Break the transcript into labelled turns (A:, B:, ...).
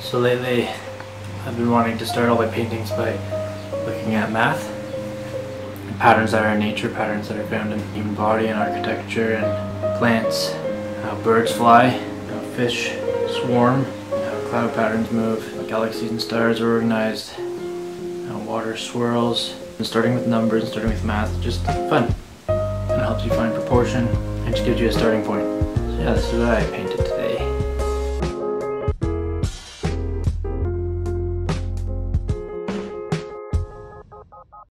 A: So lately, I've been wanting to start all my paintings by looking at math patterns that are in nature, patterns that are found in the human body and architecture and plants, how birds fly, how fish swarm, how cloud patterns move, how galaxies and stars are organized, how water swirls. And starting with numbers, starting with math, just fun. And it helps you find proportion and just gives you a starting point. So yeah, this is what I painted